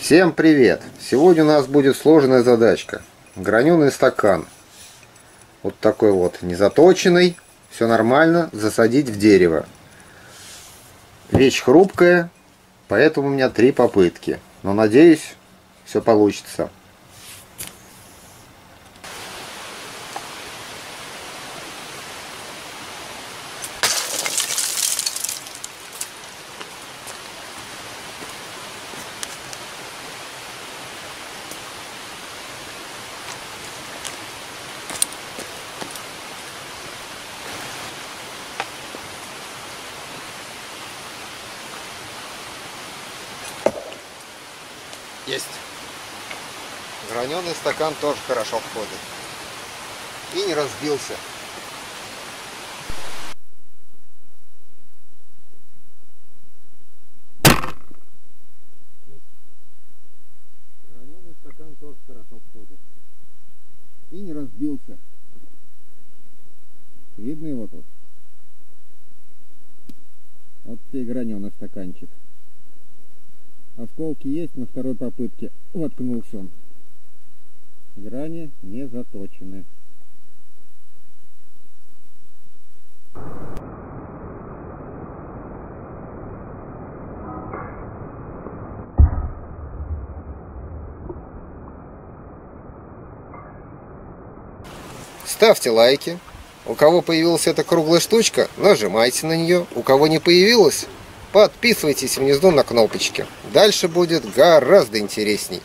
Всем привет! Сегодня у нас будет сложная задачка. Граненый стакан. Вот такой вот, незаточенный. Все нормально, засадить в дерево. Вещь хрупкая, поэтому у меня три попытки. Но надеюсь, все получится. Есть. Граненый стакан тоже хорошо входит. И не разбился. Граненый стакан тоже хорошо входит. И не разбился. Видно его тут? Вот тебе граненый стаканчик. Осколки есть на второй попытке. Воткнулся он. Грани не заточены. Ставьте лайки. У кого появилась эта круглая штучка, нажимайте на нее. У кого не появилась, подписывайтесь внизу на кнопочки. Дальше будет гораздо интересней.